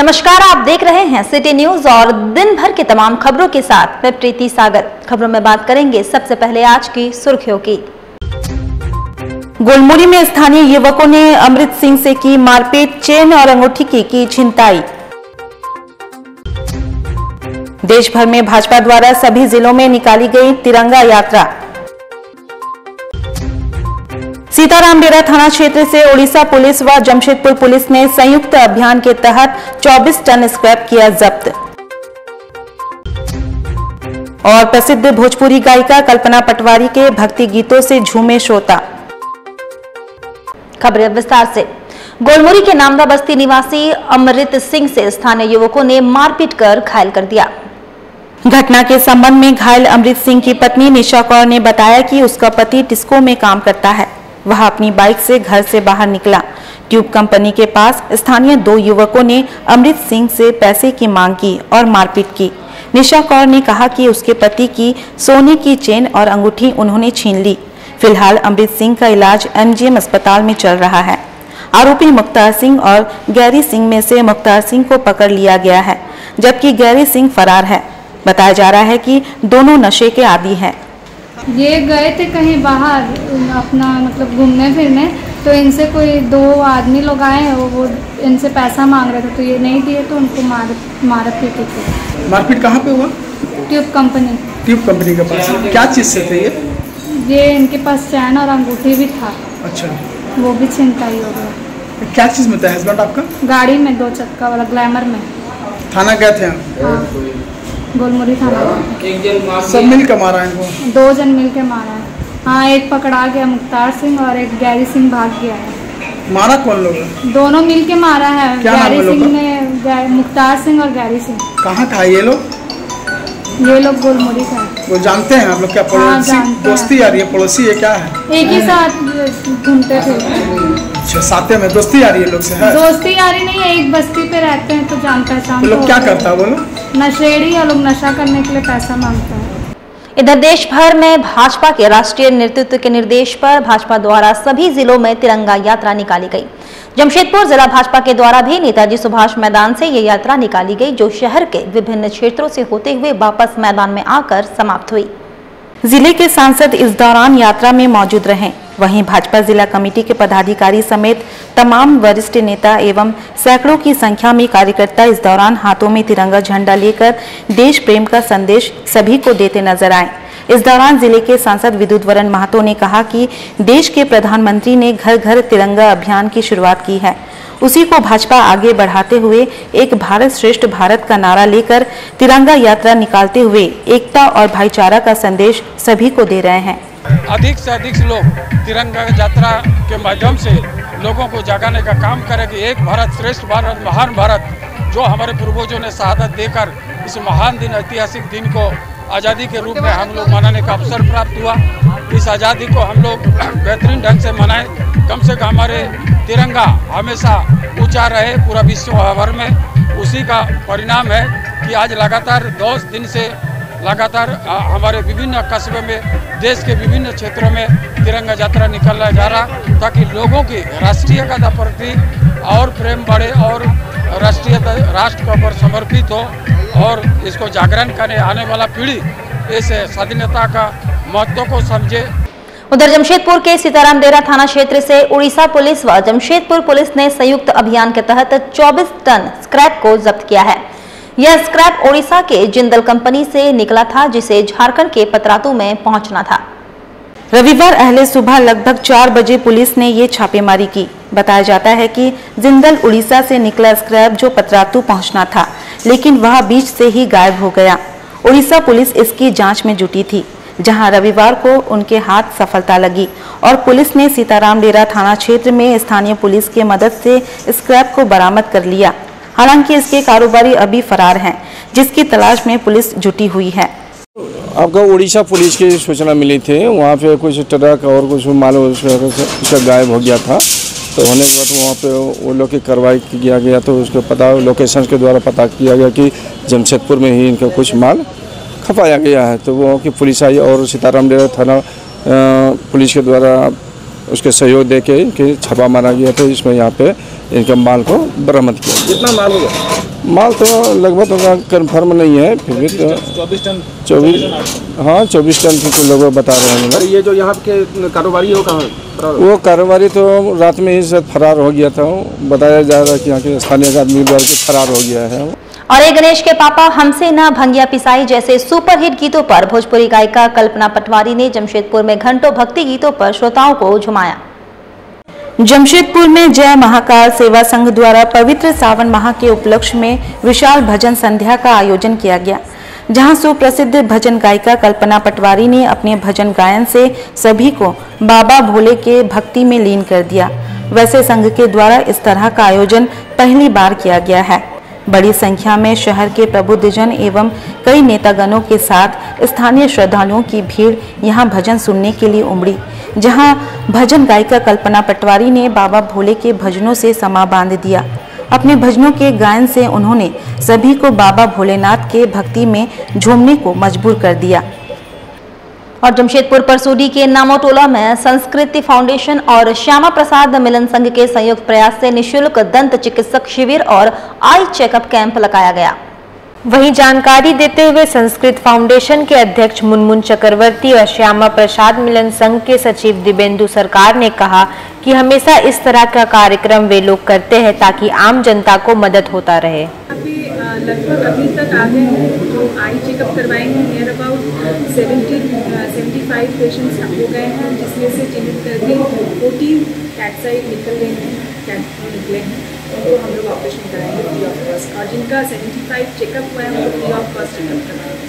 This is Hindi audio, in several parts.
नमस्कार, आप देख रहे हैं सिटी न्यूज़ और दिन भर की तमाम खबरों के साथ मैं प्रीति सागर खबरों में बात करेंगे सबसे पहले आज की सुर्खियों की। गोलमुरी में स्थानीय युवकों ने अमृत सिंह से की मारपीट, चेन और अंगूठी की की छिनताई। देश भर में भाजपा द्वारा सभी जिलों में निकाली गई तिरंगा यात्रा। सीताराम डेरा थाना क्षेत्र से ओडिशा पुलिस व जमशेदपुर पुलिस ने संयुक्त अभियान के तहत 24 टन स्क्रैप किया जब्त। और प्रसिद्ध भोजपुरी गायिका कल्पना पटवारी के भक्ति गीतों से झूमे श्रोता। खबरें विस्तार से। गोलमुरी के नामदा बस्ती निवासी अमृत सिंह से स्थानीय युवकों ने मारपीट कर घायल कर दिया। घटना के संबंध में घायल अमृत सिंह की पत्नी निशा कौर ने बताया कि उसका पति टिस्को में काम करता है। वह अपनी बाइक से घर से बाहर निकला। ट्यूब कंपनी के पास स्थानीय दो युवकों ने अमृत सिंह से पैसे की मांग की और मारपीट की। निशा कौर ने कहा कि उसके पति की सोने की चेन और अंगूठी उन्होंने छीन ली। फ़िलहाल अमृत सिंह का इलाज एमजीएम अस्पताल में चल रहा है। आरोपी मुख्तार सिंह और गैरी सिंह में से मुख्तार सिंह को पकड़ लिया गया है, जबकि गैरी सिंह फरार है। बताया जा रहा है कि दोनों नशे के आदि हैं। ये गए थे कहीं बाहर अपना मतलब घूमने फिरने तो इनसे कोई दो आदमी लोग आए हैं वो इनसे पैसा मांग रहे थे तो ये नहीं दिए तो उनको मार मारा पीटी थे मारपीट कहाँ पे हुआ? Tube company. ट्यूब कंपनी के पास। क्या चीज़ से थे ये? ये इनके पास चैन और अंगूठी भी था। अच्छा। वो भी छिनताई हो गया। क्या चीज़ में था? हस्बैंड आपका? गाड़ी में दो चक्का वाला ग्लैमर में। थाना गए थे आप? हाँ। गोलमुरी थाना। एक जन सब मिल के मारा इनको? दो जन मिल के मारा है। हाँ एक पकड़ा गया मुख्तार सिंह और एक गैरी सिंह भाग गया है। मारा कौन लोग? है? दोनों मिल के मारा है। गैरी सिंह ने मुख्तार सिंह और गैरी सिंह। कहाँ का है ये लोग? ये लोग गोलमुरी का वो जानते हैं आप लोग क्या हाँ, पड़ोसी जानते दोस्ती आ रही है पड़ोसी है क्या है? एक ही साथ घूमते थे। अच्छा साथे में दोस्ती आ रही है लोग से है? दोस्ती यारी नहीं है एक बस्ती पे रहते हैं तो जान पहचान तो लोग क्या करता है बोलो नशेड़ी और लोग नशा करने के लिए पैसा माँगता है? इधर देश भर में भाजपा के राष्ट्रीय नेतृत्व के निर्देश पर भाजपा द्वारा सभी जिलों में तिरंगा यात्रा निकाली गई। जमशेदपुर जिला भाजपा के द्वारा भी नेताजी सुभाष मैदान से ये यात्रा निकाली गई जो शहर के विभिन्न क्षेत्रों से होते हुए वापस मैदान में आकर समाप्त हुई। ज़िले के सांसद इस दौरान यात्रा में मौजूद रहे। वहीं भाजपा जिला कमेटी के पदाधिकारी समेत तमाम वरिष्ठ नेता एवं सैकड़ों की संख्या में कार्यकर्ता इस दौरान हाथों में तिरंगा झंडा लेकर देश प्रेम का संदेश सभी को देते नज़र आए। इस दौरान ज़िले के सांसद विद्युत वरण महतो ने कहा कि देश के प्रधानमंत्री ने घर घर तिरंगा अभियान की शुरुआत की है। उसी को भाजपा आगे बढ़ाते हुए एक भारत श्रेष्ठ भारत का नारा लेकर तिरंगा यात्रा निकालते हुए एकता और भाईचारा का संदेश सभी को दे रहे हैं। अधिक से अधिक लोग तिरंगा यात्रा के माध्यम से लोगों को जगाने का काम करें कि एक भारत श्रेष्ठ भारत, महान भारत, जो हमारे पूर्वजों ने शहादत देकर इस महान दिन, ऐतिहासिक दिन को आज़ादी के रूप में हम लोग मनाने का अवसर प्राप्त हुआ। इस आज़ादी को हम लोग बेहतरीन ढंग से मनाएँ। कम से कम हमारे तिरंगा हमेशा ऊँचा रहे पूरा विश्व भर में। उसी का परिणाम है कि आज लगातार दस दिन से लगातार हमारे विभिन्न कस्बे में, देश के विभिन्न क्षेत्रों में तिरंगा यात्रा निकलना जा रहा, ताकि लोगों की राष्ट्रीयता प्रति और प्रेम बढ़े और राष्ट्रीय राष्ट्र के ऊपर समर्पित हो। और इसको जागरण करने आने वाला पीढ़ी इस स्वाधीनता का महत्व को समझे। उधर जमशेदपुर के सीताराम डेरा थाना क्षेत्र से उड़ीसा पुलिस व जमशेदपुर पुलिस ने संयुक्त अभियान के तहत 24 टन स्क्रैप को जब्त किया है। यह स्क्रैप ओडिशा के जिंदल कंपनी से निकला था, जिसे झारखंड के पतरातू में पहुँचना था। रविवार अहले सुबह लगभग चार बजे पुलिस ने ये छापेमारी की। बताया जाता है कि जिंदल उड़ीसा से निकला स्क्रैप जो पतरातू पहुँचना था। लेकिन वह बीच से ही गायब हो गया। उड़ीसा पुलिस इसकी जाँच में जुटी थी, जहाँ रविवार को उनके हाथ सफलता लगी और पुलिस ने सीताराम डेरा थाना क्षेत्र में स्थानीय पुलिस के मदद से स्क्रैप को बरामद कर लिया। हालाँकि इसके कारोबारी अभी फरार हैं, जिसकी तलाश में पुलिस जुटी हुई है। आपका उड़ीसा पुलिस की सूचना मिली थी, वहाँ पे कुछ ट्रक और कुछ माल गायब हो गया था। तो होने के बाद वहाँ पे वो लोग की कार्रवाई किया गया तो उसको पता लोकेशन के द्वारा पता किया गया कि जमशेदपुर में ही इनका कुछ माल खपाया गया है। तो वो कि पुलिस आई और सीताराम डेरा थाना पुलिस के द्वारा उसके सहयोग दे के इनके छापा मारा गया तो इसमें यहाँ पे इनके माल को बरामद किया कितना माल होगा माल तो लगभग तो कन्फर्म नहीं है फिर भी तो चौबीस टन चौबीस हाँ चौबीस टन की कुछ लोग बता रहे हैं। ये जो यहाँ के कारोबारी हो कहाँ वो कारोबारी तो रात में ही से फरार हो गया था बताया जा रहा है कि यहाँ के स्थानीय आदमी द्वारा कि फरार हो गया है। और एक गणेश के पापा हमसे ना भंगिया पिसाई जैसे सुपरहिट गीतों पर भोजपुरी गायिका कल्पना पटवारी ने जमशेदपुर में घंटों भक्ति गीतों पर श्रोताओं को झुमाया। जमशेदपुर में जय महाकाल सेवा संघ द्वारा पवित्र सावन माह के उपलक्ष्य में विशाल भजन संध्या का आयोजन किया गया, जहाँ सुप्रसिद्ध भजन गायिका कल्पना पटवारी ने अपने भजन गायन से सभी को बाबा भोले के भक्ति में लीन कर दिया। वैसे संघ के द्वारा इस तरह का आयोजन पहली बार किया गया है। बड़ी संख्या में शहर के प्रबुद्धजन एवं कई नेतागणों के साथ स्थानीय श्रद्धालुओं की भीड़ यहाँ भजन सुनने के लिए उमड़ी, जहाँ भजन गायिका कल्पना पटवारी ने बाबा भोले के भजनों से समा बाँध दिया। अपने भजनों के गायन से उन्होंने सभी को बाबा भोलेनाथ के भक्ति में झूमने को मजबूर कर दिया। और जमशेदपुर परसूडी के नामोटोला में संस्कृति फाउंडेशन और श्यामा प्रसाद मिलन संघ के संयुक्त प्रयास से निशुल्क दंत चिकित्सक शिविर और आई चेकअप कैंप लगाया गया। वहीं जानकारी देते हुए संस्कृत फाउंडेशन के अध्यक्ष मुनमुन चक्रवर्ती और श्यामा प्रसाद मिलन संघ के सचिव दिवेंदु सरकार ने कहा कि हमेशा इस तरह का कार्यक्रम वे लोग करते हैं ताकि आम जनता को मदद होता रहे। लगभग अभी तक आ गए हैं जो आई चेकअप करवाएँगे near about seventy five patients हो गए हैं, जिसमें से चिन्हित करके फोर्टीन कैटसाइड निकल गए हैं कैट निकले हैं, उनको हम लोग ऑपरेशन कराएँगे फ्री ऑफ़ कॉस्ट और जिनका सेवेंटी फाइव चेकअप हुआ है, उनको फ्री ऑफ़ कॉस्ट चेकअप करवाएँगे.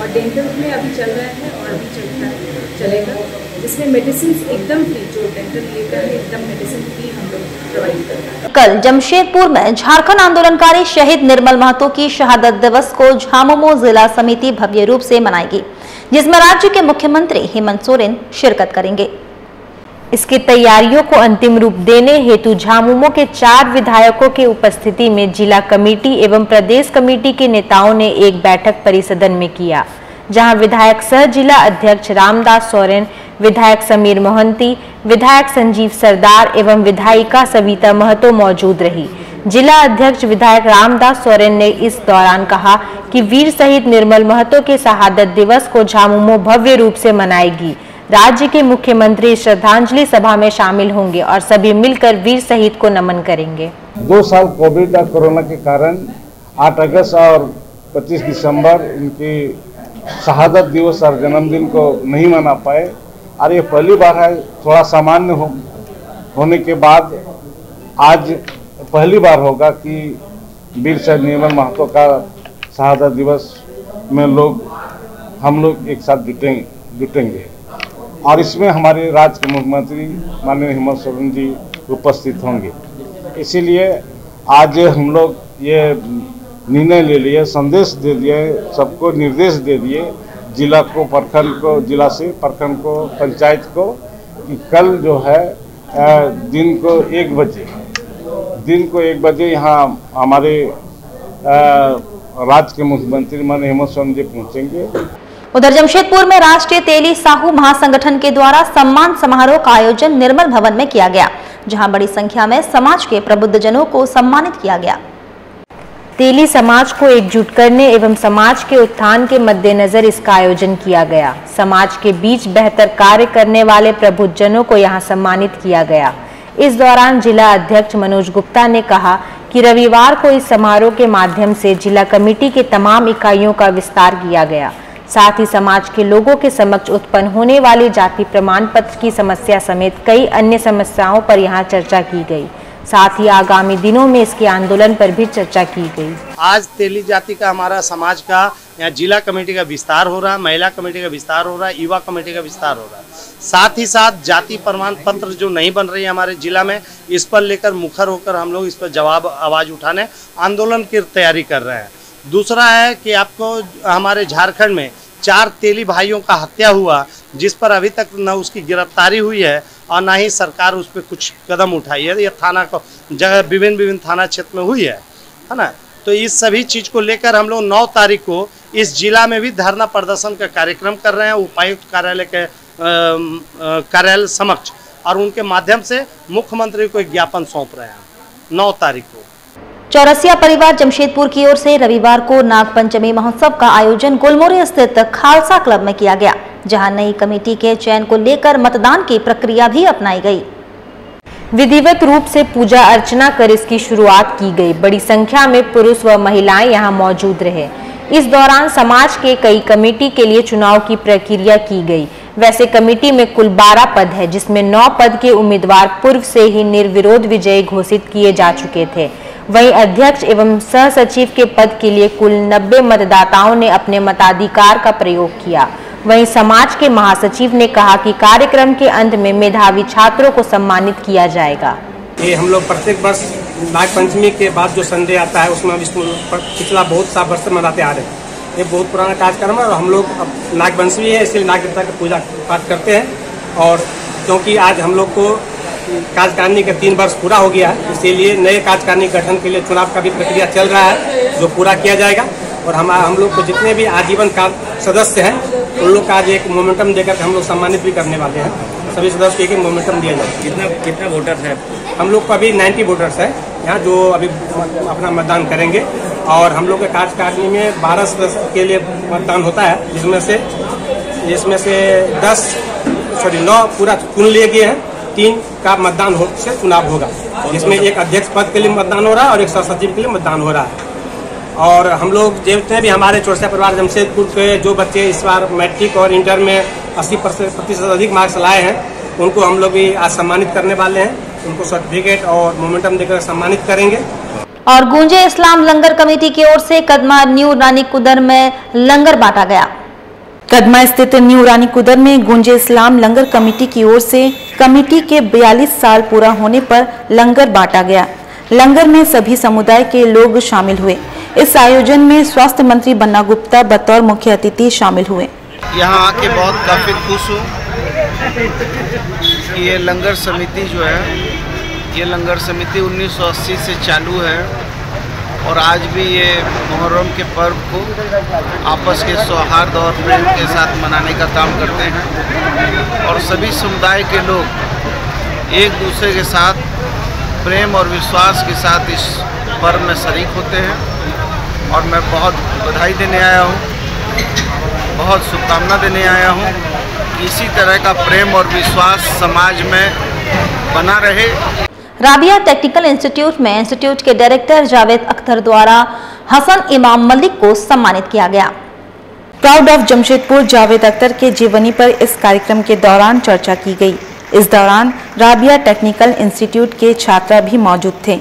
और डेंटल में अभी चल रहा है, और अभी चलता चलेगा. जिसमें मेडिसिन एकदम फ्री जो डेंटल लेकर है, एकदम मेडिसिन फ्री हम लोग प्रोवाइड कर रहे हैं. कल जमशेदपुर में झारखंड आंदोलनकारी शहीद निर्मल महतो की शहादत दिवस को झामुमो जिला समिति भव्य रूप से मनाएगी। जिसमें राज्य के मुख्यमंत्री हेमंत सोरेन शिरकत करेंगे। इसकी तैयारियों को अंतिम रूप देने हेतु झामुमो के चार विधायकों की उपस्थिति में जिला कमेटी एवं प्रदेश कमेटी के नेताओं ने एक बैठक परिसदन में किया, जहाँ विधायक सह जिला अध्यक्ष रामदास सोरेन, विधायक समीर मोहंती, विधायक संजीव सरदार एवं विधायिका सविता महतो मौजूद रही। जिला अध्यक्ष विधायक रामदास सोरेन ने इस दौरान कहा कि वीर शहीद निर्मल महतो के शहादत दिवस को झामुमो भव्य रूप से मनाएगी। राज्य के मुख्यमंत्री श्रद्धांजलि सभा में शामिल होंगे और सभी मिलकर वीर शहीद को नमन करेंगे। दो साल कोविड और कोरोना के कारण 8 अगस्त और 25 दिसंबर इनकी शहादत दिवस और जन्मदिन को नहीं मना पाए और ये पहली बार है, थोड़ा सामान्य हो, होने के बाद आज पहली बार होगा कि वीर शहीद निर्मल महतो का शहादत दिवस में लोग, हम लोग एक साथ जुटेंगे जुटेंगे। और इसमें हमारे राज्य के मुख्यमंत्री माननीय हेमंत सोरेन जी उपस्थित होंगे। इसीलिए आज हम लोग ये निर्णय ले लिए, संदेश दे दिए, सबको निर्देश दे दिए, जिला को, प्रखंड को, जिला से, प्रखंड को, पंचायत को, कि कल जो है दिन को एक बजे दिन को एक बजे यहाँ हमारे राज्य के मुख्यमंत्री माननीय हेमंत सोरेन जी पहुँचेंगे। उधर जमशेदपुर में राष्ट्रीय तेली साहू महासंगठन के द्वारा सम्मान समारोह का आयोजन निर्मल भवन में किया गया जहाँ बड़ी संख्या में समाज के प्रबुद्धजनों को सम्मानित किया गया। तेली समाज को एकजुट करने एवं समाज के उत्थान के मद्देनजर इसका आयोजन किया गया। समाज के बीच बेहतर कार्य करने वाले प्रबुद्धजनों को यहाँ सम्मानित किया गया। इस दौरान जिला अध्यक्ष मनोज गुप्ता ने कहा कि रविवार को इस समारोह के माध्यम से जिला कमेटी के तमाम इकाइयों का विस्तार किया गया। साथ ही समाज के लोगों के समक्ष उत्पन्न होने वाली जाति प्रमाण पत्र की समस्या समेत कई अन्य समस्याओं पर यहाँ चर्चा की गई। साथ ही आगामी दिनों में इसके आंदोलन पर भी चर्चा की गई। आज तेली जाति का हमारा समाज का यहाँ जिला कमेटी का विस्तार हो रहा है महिला कमेटी का विस्तार हो रहा है युवा कमेटी का विस्तार हो रहा। है साथ ही साथ जाति प्रमाण पत्र जो नहीं बन रही है हमारे जिला में, इस पर लेकर मुखर होकर हम लोग इस पर जवाब, आवाज़ उठाने, आंदोलन की तैयारी कर रहे हैं। दूसरा है कि आपको हमारे झारखंड में चार तेली भाइयों का हत्या हुआ, जिस पर अभी तक न उसकी गिरफ्तारी हुई है और ना ही सरकार उस पर कुछ कदम उठाई है। यह थाना को, जगह विभिन्न विभिन्न थाना क्षेत्र में हुई है है ना? तो इस सभी चीज़ को लेकर हम लोग नौ तारीख को इस जिला में भी धरना प्रदर्शन का कार्यक्रम कर रहे हैं। उपायुक्त कार्यालय के कार्यालय समक्ष और उनके माध्यम से मुख्यमंत्री को एक ज्ञापन सौंप रहे हैं। नौ तारीख को। चौरसिया परिवार जमशेदपुर की ओर से रविवार को नागपंचमी महोत्सव का आयोजन गुलमोरी स्थित खालसा क्लब में किया गया, जहाँ नई कमेटी के चयन को लेकर मतदान की प्रक्रिया भी अपनाई गई। विधिवत रूप से पूजा अर्चना कर इसकी शुरुआत की गई। बड़ी संख्या में पुरुष व महिलाएँ यहाँ मौजूद रहे। इस दौरान समाज के कई कमेटी के लिए चुनाव की प्रक्रिया की गई। वैसे कमेटी में कुल 12 पद है, जिसमें 9 पद के उम्मीदवार पूर्व से ही निर्विरोध विजयी घोषित किए जा चुके थे। वहीं अध्यक्ष एवं सह सचिव के पद के लिए कुल 90 मतदाताओं ने अपने मताधिकार का प्रयोग किया। वहीं समाज के महासचिव ने कहा कि कार्यक्रम के अंत में मेधावी छात्रों को सम्मानित किया जाएगा। ये हम लोग प्रत्येक वर्ष नाग पंचमी के बाद जो संडे आता है, उसमें पिछला बहुत सा वर्ष मनाते आ रहे हैं। ये बहुत पुराना कार्यक्रम है और हम लोग अब नाग पंचमी है इसलिए नाग देवता की पूजा पाठ करते हैं। और क्योंकि आज हम लोग को कार्यकारिणी का तीन वर्ष पूरा हो गया है इसीलिए नए कार्यकारिणी गठन के लिए चुनाव का भी प्रक्रिया चल रहा है जो पूरा किया जाएगा। और हम हम लोग को जितने भी आजीवन काल सदस्य हैं उन लोग का आज एक मोमेंटम देकर के हम लोग सम्मानित भी करने वाले हैं। सभी सदस्य को एक एक मोमेंटम दिया जाएगा कितना कितना वोटर्स है? हम लोग को अभी 90 वोटर्स है। यहाँ जो अभी अपना मतदान करेंगे और हम लोग के कार्यकारिणी में बारह सदस्य के लिए मतदान होता है जिसमें से जिसमें से दस सॉरी नौ पूरा चुन लिए गए हैं। तीन का मतदान हो से चुनाव होगा जिसमें एक अध्यक्ष पद के लिए मतदान हो रहा है और एक सचिव के लिए मतदान हो रहा है। और हम लोग जितने भी हमारे चौरसिया परिवार जमशेदपुर के जो बच्चे इस बार मैट्रिक और इंटर में 80 प्रतिशत अधिक मार्क्स लाए हैं उनको हम लोग भी आज सम्मानित करने वाले हैं। उनको सर्टिफिकेट और मोमेंटम देकर सम्मानित करेंगे। और गूंजे इस्लाम लंगर कमेटी की ओर से कदमा न्यू रानी कुदर में लंगर बांटा गया। कदमा स्थित न्यू रानी कुदर में गुंजे इस्लाम लंगर कमेटी की ओर से कमेटी के 42 साल पूरा होने पर लंगर बांटा गया। लंगर में सभी समुदाय के लोग शामिल हुए। इस आयोजन में स्वास्थ्य मंत्री बन्ना गुप्ता बतौर मुख्य अतिथि शामिल हुए। यहाँ आके बहुत काफ़ी खुश हूँ कि ये लंगर समिति जो है ये लंगर समिति 1980 से चालू है और आज भी ये मुहर्रम के पर्व को आपस के सौहार्द और प्रेम के साथ मनाने का काम करते हैं और सभी समुदाय के लोग एक दूसरे के साथ प्रेम और विश्वास के साथ इस पर्व में शरीक होते हैं और मैं बहुत बधाई देने आया हूँ, बहुत शुभकामना देने आया हूँ इसी तरह का प्रेम और विश्वास समाज में बना रहे। राबिया टेक्निकल इंस्टीट्यूट में इंस्टीट्यूट के डायरेक्टर जावेद अख्तर द्वारा हसन इमाम मलिक को सम्मानित किया गया। प्राउड ऑफ़ जमशेदपुर जावेद अख्तर के जीवनी पर इस कार्यक्रम के दौरान चर्चा की गई। इस दौरान राबिया टेक्निकल इंस्टीट्यूट के छात्रा भी मौजूद थे।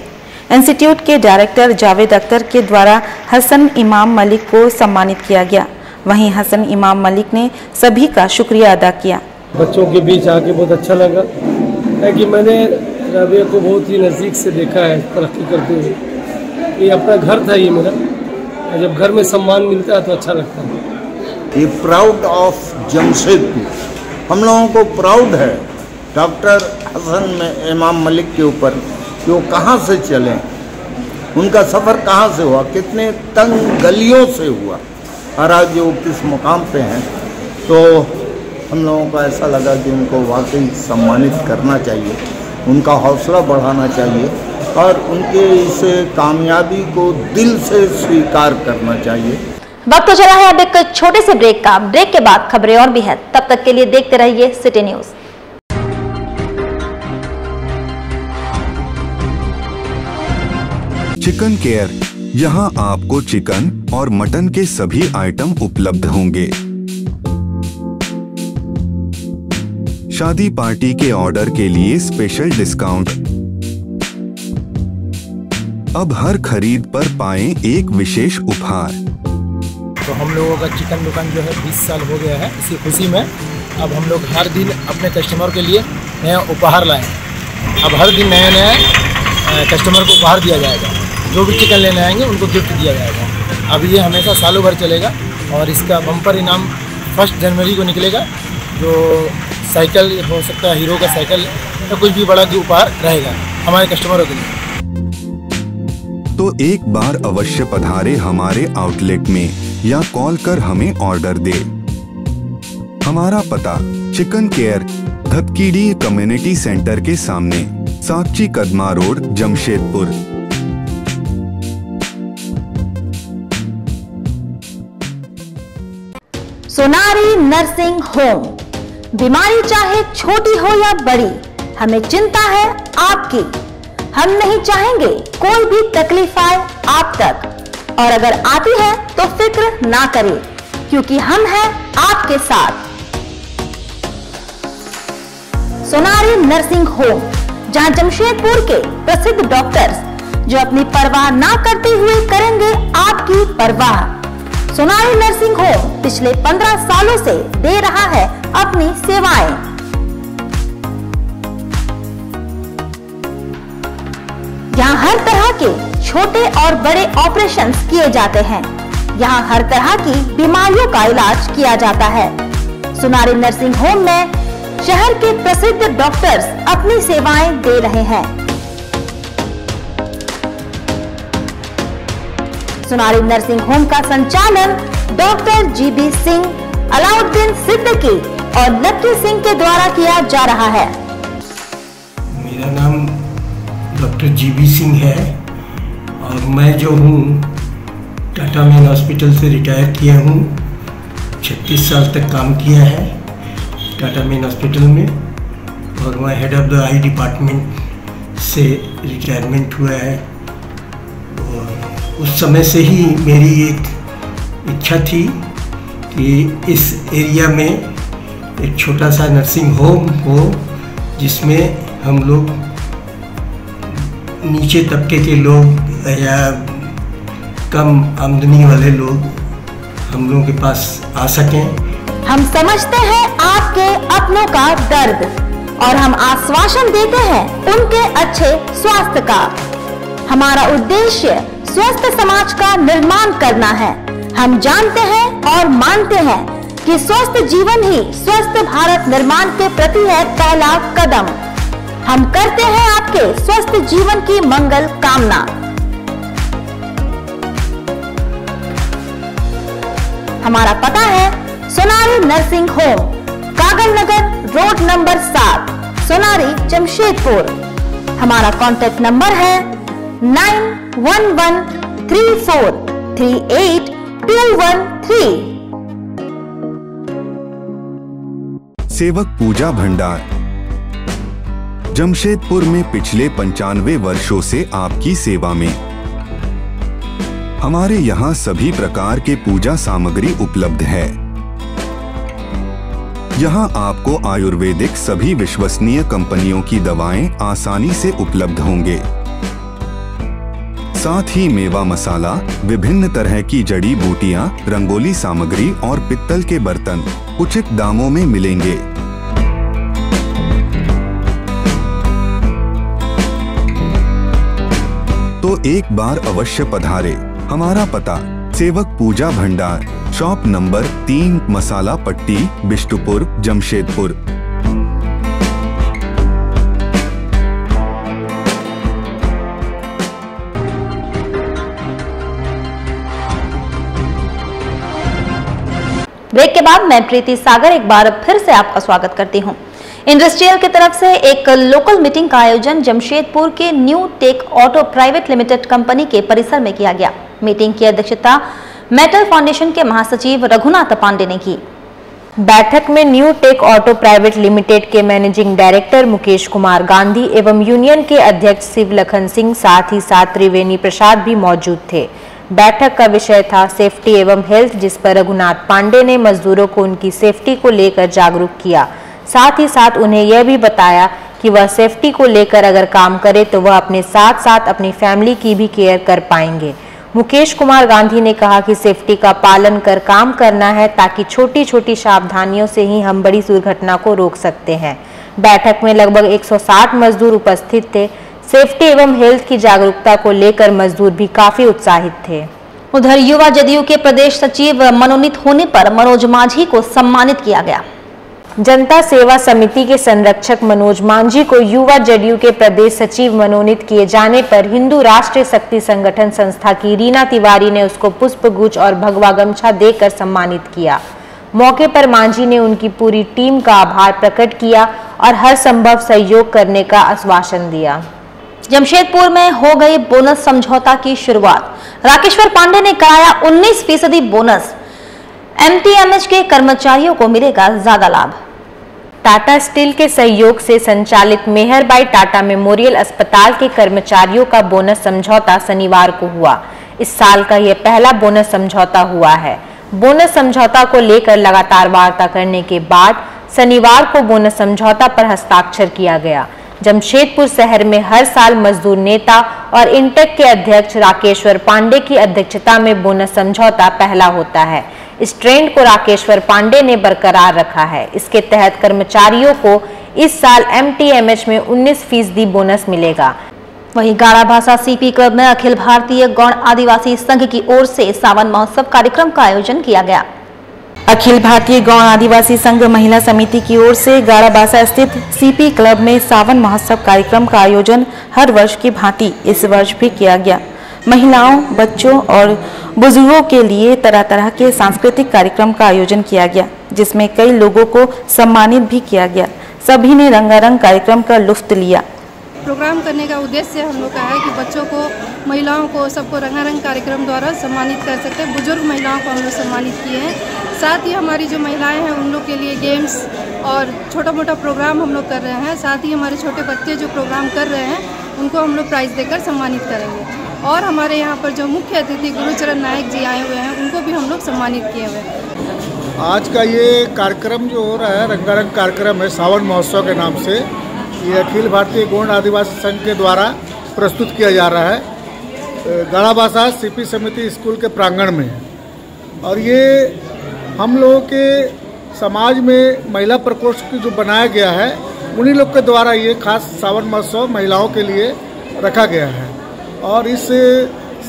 इंस्टीट्यूट के डायरेक्टर जावेद अख्तर के द्वारा हसन इमाम मलिक को सम्मानित किया गया। वहीं हसन इमाम मलिक ने सभी का शुक्रिया अदा किया। बच्चों के बीच आके बहुत अच्छा लगा। कि मैंने राबिया को बहुत ही नज़दीक से देखा है, तरक्की करते हुए। ये अपना घर था ये मेरा। जब घर में सम्मान मिलता है तो अच्छा लगता है। ये प्राउड ऑफ़ जमशेदपुर हम लोगों को प्राउड है, डॉक्टर हसन में, इमाम मलिक के ऊपर, कि वो कहाँ से चले? उनका सफ़र कहाँ से हुआ? कितने तंग गलियों से हुआ? और आज जो किस मुकाम पे हैं तो हम लोगों को ऐसा लगा कि उनको वाकई सम्मानित करना चाहिए। उनका हौसला बढ़ाना चाहिए और उनके इस कामयाबी को दिल से स्वीकार करना चाहिए। वक्त तो चला है अब एक छोटे से ब्रेक का। ब्रेक के बाद खबरें और भी हैं। तब तक के लिए देखते रहिए सिटी न्यूज़। Chicken care. यहाँ आपको चिकन और मटन के सभी आइटम उपलब्ध होंगे। शादी पार्टी के ऑर्डर के लिए स्पेशल डिस्काउंट अब हर खरीद पर पाएँ एक विशेष उपहार। तो हम लोगों का चिकन दुकान जो है 20 साल हो गया है, इसी खुशी में अब हम लोग हर दिन अपने कस्टमर के लिए नया उपहार लाए। अब हर दिन नया नया कस्टमर को उपहार दिया जाएगा। जो भी चिकन लेने आएँगे, उनको गिफ्ट दिया जाएगा। अब ये हमेशा सालों भर चलेगा और इसका बम्पर इनाम फ़र्स्ट जनवरी को निकलेगा, जो साइकिल हो सकता है हीरो का साइकिल या कुछ भी बड़ा उपहार रहेगा हमारे कस्टमरों के लिए। तो एक बार अवश्य पधारे हमारे आउटलेट में या कॉल कर हमें ऑर्डर दे। हमारा पता चिकन केयर धपकीडी कम्युनिटी सेंटर के सामने Sakshi Kadma road Jamshedpur. Sonari nursing home. बीमारी चाहे छोटी हो या बड़ी, हमें चिंता है आपकी। हम नहीं चाहेंगे कोई भी तकलीफ़ आए आप तक। और अगर आती है तो फ़िक्र ना करें, क्योंकि हम हैं आपके साथ। सोनारी नर्सिंग होम, जहाँ जमशेदपुर के प्रसिद्ध डॉक्टर्स जो अपनी परवाह ना करते हुए करेंगे आपकी परवाह। सोनारी नर्सिंग होम पिछले 15 सालों से दे रहा है अपनी सेवाएँ। यहाँ हर तरह के छोटे और बड़े ऑपरेशंस किए जाते हैं। यहाँ हर तरह की बीमारियों का इलाज किया जाता है। सोनारी नर्सिंग होम में शहर के प्रसिद्ध डॉक्टर्स अपनी सेवाएँ दे रहे हैं। सोनारी नर्सिंग होम का संचालन doctor G B Singh Alauddin Siddiqui और लक्की सिंह के द्वारा किया जा रहा है। मेरा नाम डॉक्टर जीबी सिंह है और मैं जो हूँ, टाटा मेन हॉस्पिटल से रिटायर किया हूँ। 36 साल तक काम किया है टाटा मेन हॉस्पिटल में और मैं head of the eye department से रिटायरमेंट हुआ है। और उस समय से ही मेरी एक इच्छा थी कि इस एरिया में एक छोटा सा नर्सिंग होम हो जिसमें हम लोग नीचे तबके के लोग या कम आमदनी वाले लोग हम लोगों के पास आ सकें। हम समझते हैं आपके अपनों का दर्द और हम आश्वासन देते हैं उनके अच्छे स्वास्थ्य का। हमारा उद्देश्य स्वस्थ समाज का निर्माण करना है। हम जानते हैं और मानते हैं कि स्वस्थ जीवन ही स्वस्थ भारत निर्माण के प्रति है पहला कदम। हम करते हैं आपके स्वस्थ जीवन की मंगल कामना। हमारा पता है, Sonari nursing home Kagal Nagar road number सात, सोनारी, जमशेदपुर। हमारा कॉन्टेक्ट नंबर है nine one one three four three eight two one three. Sevak Puja Bhandar. Jamshedpur में पिछले पंचानवे वर्षों से आपकी सेवा में। हमारे यहाँ सभी प्रकार के पूजा सामग्री उपलब्ध है। यहाँ आपको आयुर्वेदिक सभी विश्वसनीय कंपनियों की दवाएँ आसानी से उपलब्ध होंगे। साथ ही मेवा मसाला, विभिन्न तरह की जड़ी बूटियाँ, रंगोली सामग्री और पित्तल के बर्तन उचित दामों में मिलेंगे। तो एक बार अवश्य पधारे। हमारा पता, सेवक पूजा भंडार, शॉप नंबर तीन, मसाला पट्टी, बिष्टुपुर, जमशेदपुर। ब्रेक के बाद मैं प्रीति सागर एक बार फिर से आपका स्वागत करती हूँ। इंडस्ट्रियल की तरफ़ से एक लोकल मीटिंग का आयोजन जमशेदपुर के new tech auto private limited company के परिसर में किया गया। मीटिंग की अध्यक्षता मेटल फाउंडेशन के महासचिव रघुनाथ पांडे ने की। बैठक में new tech auto private limited के मैनेजिंग डायरेक्टर मुकेश कुमार गांधी एवं यूनियन के अध्यक्ष शिव लखन सिंह, साथ ही साथ त्रिवेणी प्रसाद भी मौजूद थे। बैठक का विषय था सेफ्टी एवं हेल्थ, जिस पर रघुनाथ पांडे ने मजदूरों को उनकी सेफ्टी को लेकर जागरूक किया। साथ ही साथ उन्हें यह भी बताया कि वह सेफ्टी को लेकर अगर काम करे तो वह अपने साथ साथ अपनी फैमिली की भी केयर कर पाएँगे। मुकेश कुमार गांधी ने कहा कि सेफ्टी का पालन कर काम करना है, ताकि छोटी छोटी सावधानियों से ही हम बड़ी दुर्घटना को रोक सकते हैं। बैठक में लगभग 160 मजदूर उपस्थित थे। सेफ्टी एवं हेल्थ की जागरूकता को लेकर मजदूर भी काफ़ी उत्साहित थे। उधर युवा जदयू के प्रदेश सचिव मनोनीत होने पर मनोज मांझी को सम्मानित किया गया। जनता सेवा समिति के संरक्षक मनोज मांझी को युवा जदयू के प्रदेश सचिव मनोनीत किए जाने पर हिंदू राष्ट्रीय शक्ति संगठन संस्था की रीना तिवारी ने उसको पुष्प गुच्छ और भगवा गमछा देकर सम्मानित किया। मौके पर मांझी ने उनकी पूरी टीम का आभार प्रकट किया और हर संभव सहयोग करने का आश्वासन दिया। जमशेदपुर में हो गई बोनस समझौता की शुरुआत। राकेश्वर पांडे ने कराया 19 फ़ीसदी बोनस। एमटीएमएच के कर्मचारियों को मिलेगा ज़्यादा लाभ। टाटा स्टील के सहयोग से संचालित मेहरबाई टाटा मेमोरियल अस्पताल के कर्मचारियों का बोनस समझौता शनिवार को हुआ। इस साल का यह पहला बोनस समझौता हुआ है। बोनस समझौता को लेकर लगातार वार्ता करने के बाद शनिवार को बोनस समझौता पर हस्ताक्षर किया गया। जमशेदपुर शहर में हर साल मजदूर नेता और इंटेक के अध्यक्ष राकेश्वर पांडे की अध्यक्षता में बोनस समझौता पहला होता है। इस ट्रेंड को राकेश्वर पांडे ने बरकरार रखा है। इसके तहत कर्मचारियों को इस साल एमटीएमएच में 19 फ़ीसदी बोनस मिलेगा। वहीं गाड़ा भाषा सीपी क्लब में अखिल भारतीय गौण आदिवासी संघ की ओर से सावन महोत्सव कार्यक्रम का आयोजन किया गया। अखिल भारतीय गौण आदिवासी संघ महिला समिति की ओर से गाड़ाबासा स्थित सीपी क्लब में सावन महोत्सव कार्यक्रम का आयोजन हर वर्ष की भांति इस वर्ष भी किया गया। महिलाओं, बच्चों और बुज़ुर्गों के लिए तरह तरह के सांस्कृतिक कार्यक्रम का आयोजन किया गया, जिसमें कई लोगों को सम्मानित भी किया गया। सभी ने रंगारंग कार्यक्रम का लुफ्त लिया। प्रोग्राम करने का उद्देश्य हम लोग का है कि बच्चों को, महिलाओं को सबको रंगारंग कार्यक्रम द्वारा सम्मानित कर सकते हैं। बुज़ुर्ग महिलाओं को हम लोग सम्मानित किए हैं। साथ ही हमारी जो महिलाएँ हैं, उन लोग के लिए गेम्स और छोटा मोटा प्रोग्राम हम लोग कर रहे हैं। साथ ही हमारे छोटे बच्चे जो प्रोग्राम कर रहे हैं, उनको हम लोग प्राइज़ देकर सम्मानित करेंगे। और हमारे यहाँ पर जो मुख्य अतिथि गुरुचरण नायक जी आए हुए हैं, उनको भी हम लोग सम्मानित किए हुए हैं। आज का ये कार्यक्रम जो हो रहा है, रंगारंग कार्यक्रम है, सावन महोत्सव के नाम से। ये अखिल भारतीय गोंड आदिवासी संघ के द्वारा प्रस्तुत किया जा रहा है गढ़ाबासा सीपी समिति स्कूल के प्रांगण में। और ये हम लोगों के समाज में महिला प्रकोष्ठ जो बनाया गया है, उन्हीं लोग के द्वारा ये खास सावन महोत्सव महिलाओं के लिए रखा गया है। और इस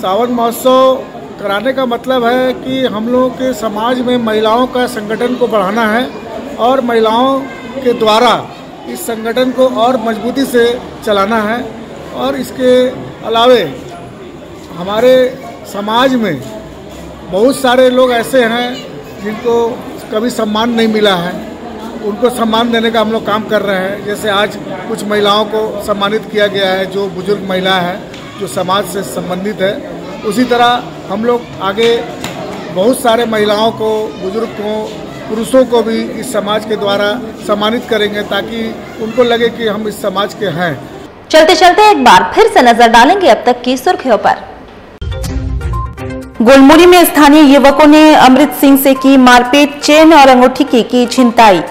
सावन महोत्सव कराने का मतलब है कि हम लोगों के समाज में महिलाओं का संगठन को बढ़ाना है और महिलाओं के द्वारा इस संगठन को और मजबूती से चलाना है और इसके अलावे हमारे समाज में बहुत सारे लोग ऐसे हैं जिनको कभी सम्मान नहीं मिला है। उनको सम्मान देने का हम लोग काम कर रहे हैं। जैसे आज कुछ महिलाओं को सम्मानित किया गया है, जो बुज़ुर्ग महिला है, जो समाज से संबंधित है। उसी तरह हम लोग आगे बहुत सारे महिलाओं को, बुज़ुर्ग को पुरुषों को भी इस समाज के द्वारा सम्मानित करेंगे ताकि उनको लगे कि हम इस समाज के हैं। चलते चलते एक बार फिर से नज़र डालेंगे अब तक की सुर्खियों पर। गोलमुरी में स्थानीय युवकों ने अमृत सिंह से की मारपीट, चेन और अंगूठी की की छिनताई।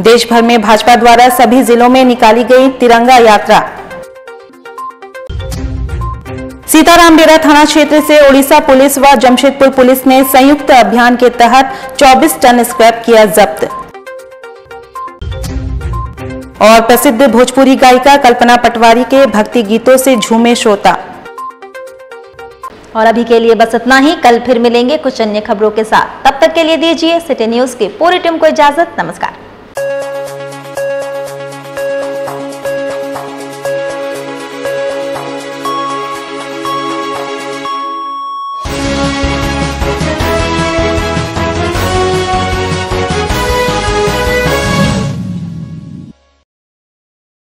देश भर में भाजपा द्वारा सभी जिलों में निकाली गई तिरंगा यात्रा। सीताराम डेरा थाना क्षेत्र से ओडिशा पुलिस व जमशेदपुर पुलिस ने संयुक्त अभियान के तहत 24 टन स्क्रैप किया जब्त। और प्रसिद्ध भोजपुरी गायिका कल्पना पटवारी के भक्ति गीतों से झूमे श्रोता। और अभी के लिए बस इतना ही। कल फिर मिलेंगे कुछ अन्य खबरों के साथ। तब तक के लिए दीजिए सिटी न्यूज़ की पूरी टीम को इजाज़त। नमस्कार।